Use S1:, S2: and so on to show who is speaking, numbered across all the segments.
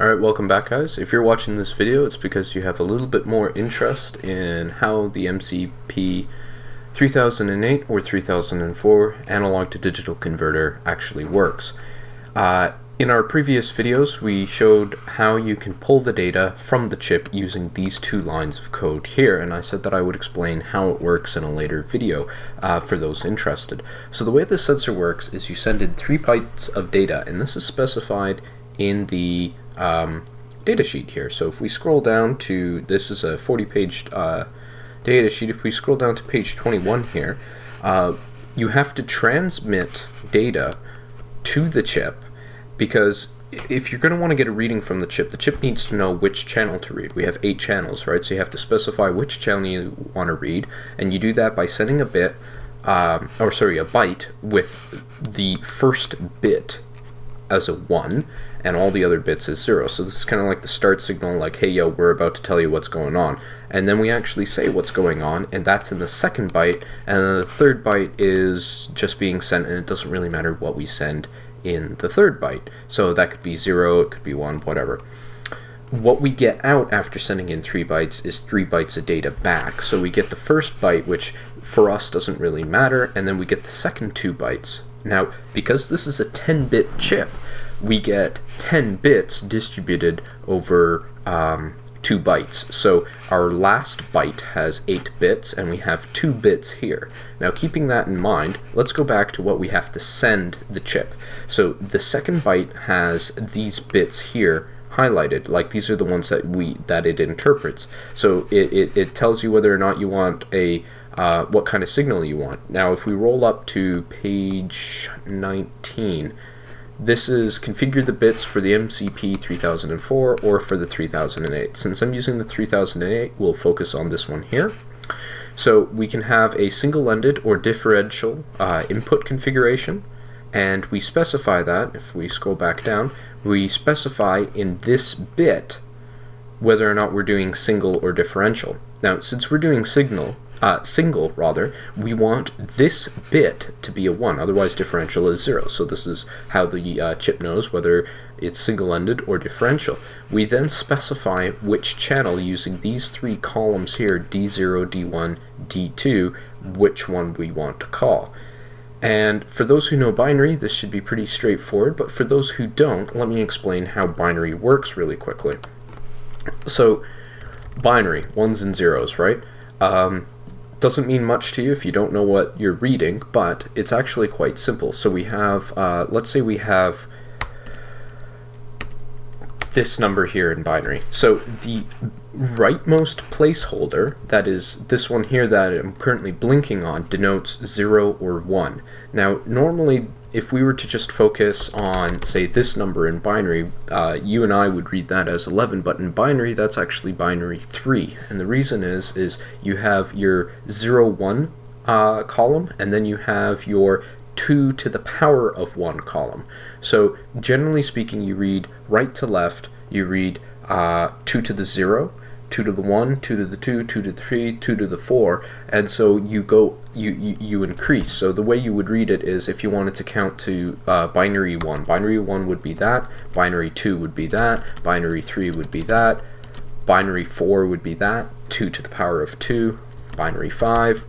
S1: Alright, welcome back guys. If you're watching this video, it's because you have a little bit more interest in how the MCP 3008 or 3004 analog to digital converter actually works. Uh, in our previous videos, we showed how you can pull the data from the chip using these two lines of code here, and I said that I would explain how it works in a later video uh, for those interested. So the way the sensor works is you send in 3 bytes of data, and this is specified in the um, data sheet here. So if we scroll down to, this is a 40 page uh, data sheet, if we scroll down to page 21 here, uh, you have to transmit data to the chip because if you're going to want to get a reading from the chip, the chip needs to know which channel to read. We have eight channels, right? So you have to specify which channel you want to read, and you do that by sending a bit, um, or sorry, a byte with the first bit as a 1 and all the other bits as 0. So this is kind of like the start signal like, hey yo, we're about to tell you what's going on. And then we actually say what's going on and that's in the second byte and then the third byte is just being sent and it doesn't really matter what we send in the third byte. So that could be 0, it could be 1, whatever. What we get out after sending in 3 bytes is 3 bytes of data back. So we get the first byte, which for us doesn't really matter, and then we get the second 2 bytes, now, because this is a 10-bit chip, we get 10 bits distributed over um, 2 bytes. So our last byte has 8 bits, and we have 2 bits here. Now, keeping that in mind, let's go back to what we have to send the chip. So the second byte has these bits here highlighted like these are the ones that we that it interprets so it, it, it tells you whether or not you want a uh, what kind of signal you want. Now if we roll up to page 19, this is configure the bits for the MCP 3004 or for the 3008. Since I'm using the 3008, we'll focus on this one here. So we can have a single-ended or differential uh, input configuration, and we specify that, if we scroll back down, we specify in this bit whether or not we're doing single or differential. Now, since we're doing signal, uh, single rather, we want this bit to be a 1, otherwise differential is 0. So this is how the uh, chip knows whether it's single-ended or differential. We then specify which channel using these three columns here, D0, D1, D2, which one we want to call. And for those who know binary, this should be pretty straightforward, but for those who don't, let me explain how binary works really quickly. So, binary, ones and zeros, right? Um, doesn't mean much to you if you don't know what you're reading, but it's actually quite simple. So we have, uh, let's say we have this number here in binary. So the rightmost placeholder, that is this one here that I'm currently blinking on, denotes 0 or 1. Now normally if we were to just focus on, say, this number in binary, uh, you and I would read that as 11, but in binary, that's actually binary 3. And the reason is, is you have your 0, 1 uh, column, and then you have your 2 to the power of 1 column. So generally speaking, you read right to left, you read uh, 2 to the 0, 2 to the 1, 2 to the 2, 2 to the 3, 2 to the 4, and so you go, you, you, you increase. So the way you would read it is if you wanted to count to uh, binary 1, binary 1 would be that, binary 2 would be that, binary 3 would be that, binary 4 would be that, 2 to the power of 2, binary 5,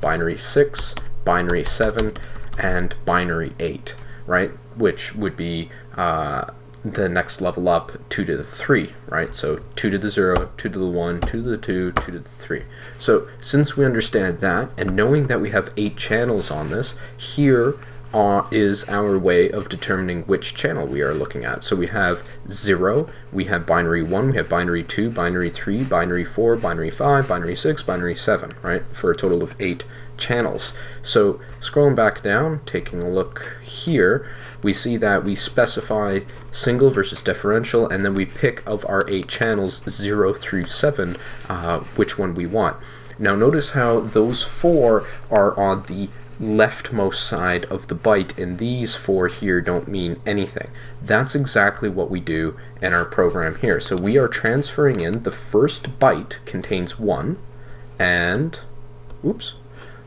S1: binary 6, binary 7, and binary 8, right? Which would be uh, the next level up 2 to the 3, right? So 2 to the 0, 2 to the 1, 2 to the 2, 2 to the 3. So since we understand that, and knowing that we have 8 channels on this, here uh, is our way of determining which channel we are looking at. So we have 0, we have binary 1, we have binary 2, binary 3, binary 4, binary 5, binary 6, binary 7, right? For a total of 8 channels. So scrolling back down, taking a look here, we see that we specify single versus differential, and then we pick of our eight channels 0 through 7 uh, which one we want. Now notice how those four are on the leftmost side of the byte and these four here don't mean anything. That's exactly what we do in our program here. So we are transferring in the first byte contains 1 and, oops,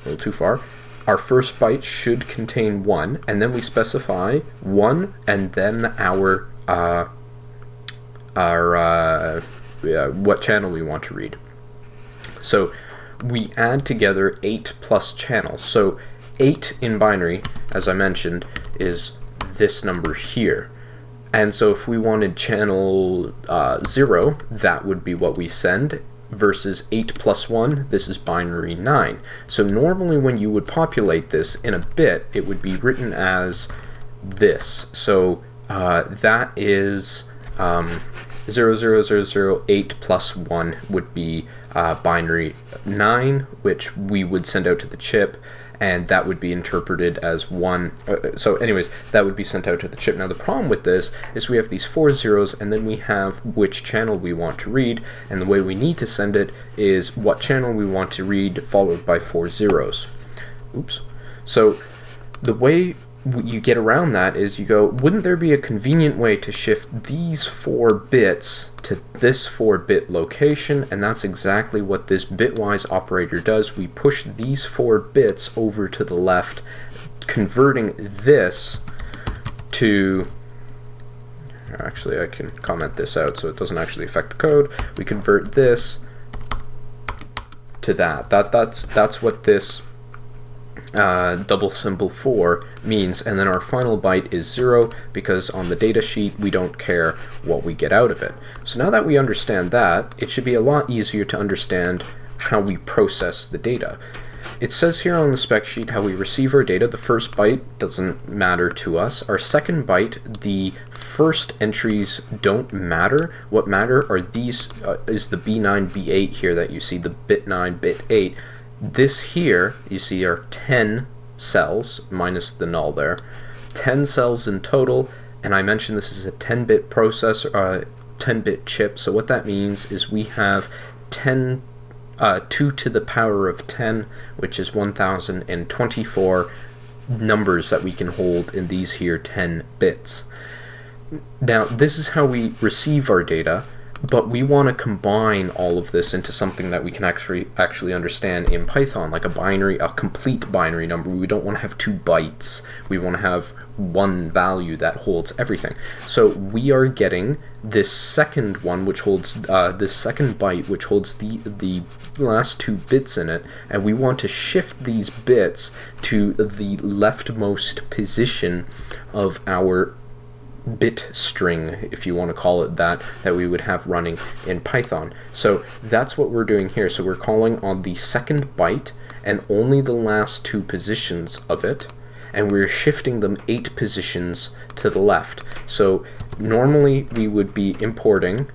S1: a little too far, our first byte should contain 1, and then we specify 1 and then our uh, our uh, what channel we want to read. So we add together 8 plus channels. So 8 in binary, as I mentioned, is this number here. And so if we wanted channel uh, 0, that would be what we send, versus 8 plus 1, this is binary 9. So normally when you would populate this in a bit, it would be written as this. So uh, that is um, 00008 plus 1 would be uh, binary 9, which we would send out to the chip, and that would be interpreted as 1. Uh, so anyways, that would be sent out to the chip. Now the problem with this is we have these four zeros, and then we have which channel we want to read, and the way we need to send it is what channel we want to read followed by four zeros. Oops. So the way you get around that is you go, wouldn't there be a convenient way to shift these four bits to this four bit location? And that's exactly what this bitwise operator does. We push these four bits over to the left, converting this to actually I can comment this out so it doesn't actually affect the code. We convert this to that. That that's that's what this uh, double symbol 4 means, and then our final byte is 0 because on the data sheet we don't care what we get out of it. So now that we understand that, it should be a lot easier to understand how we process the data. It says here on the spec sheet how we receive our data. The first byte doesn't matter to us. Our second byte, the first entries don't matter. What matter are these, uh, is the B9, B8 here that you see, the bit 9, bit 8. This here, you see, are 10 cells, minus the null there. 10 cells in total, and I mentioned this is a 10-bit processor, uh, 10-bit chip, so what that means is we have 10, uh, 2 to the power of 10, which is 1024 numbers that we can hold in these here 10 bits. Now, this is how we receive our data but we want to combine all of this into something that we can actually actually understand in Python, like a binary, a complete binary number. We don't want to have two bytes. We want to have one value that holds everything. So we are getting this second one, which holds uh, this second byte, which holds the the last two bits in it, and we want to shift these bits to the leftmost position of our bit string, if you want to call it that, that we would have running in Python. So that's what we're doing here. So we're calling on the second byte and only the last two positions of it, and we're shifting them eight positions to the left. So normally we would be importing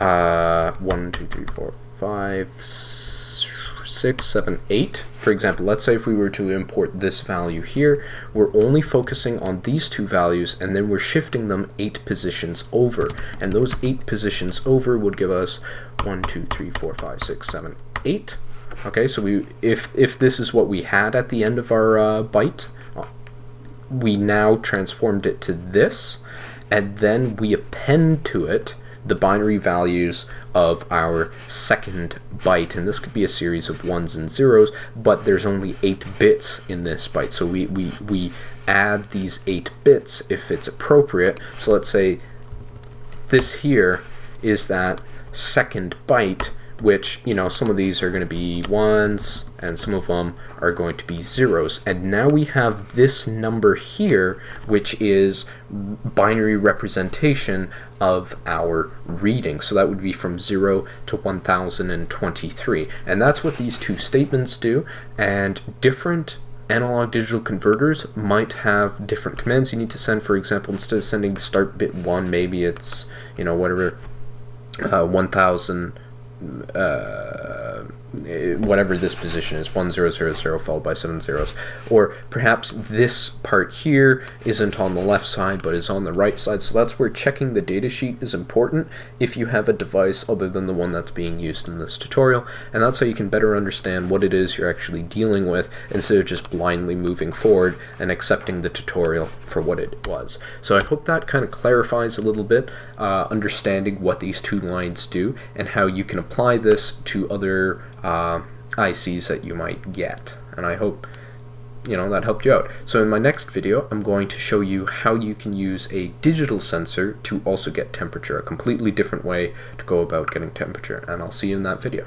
S1: uh, one, two, three, four, five, six, seven, eight for example, let's say if we were to import this value here, we're only focusing on these two values and then we're shifting them eight positions over. And those eight positions over would give us one, two, three, four, five, six, seven, eight. Okay, so we if if this is what we had at the end of our uh, byte, we now transformed it to this, and then we append to it the binary values of our second byte. And this could be a series of ones and zeros but there's only eight bits in this byte. So we, we, we add these eight bits if it's appropriate. So let's say this here is that second byte which, you know, some of these are going to be ones and some of them are going to be zeros. And now we have this number here, which is binary representation of our reading. So that would be from 0 to 1023. And that's what these two statements do. And different analog digital converters might have different commands you need to send. For example, instead of sending start bit 1, maybe it's, you know, whatever, uh, 1000 uh, whatever this position is, 1000 followed by seven zeros. Or perhaps this part here isn't on the left side but is on the right side. So that's where checking the datasheet is important if you have a device other than the one that's being used in this tutorial. And that's how you can better understand what it is you're actually dealing with instead of just blindly moving forward and accepting the tutorial for what it was. So I hope that kind of clarifies a little bit, uh, understanding what these two lines do and how you can apply this to other uh, ICs that you might get. And I hope you know, that helped you out. So in my next video, I'm going to show you how you can use a digital sensor to also get temperature, a completely different way to go about getting temperature, and I'll see you in that video.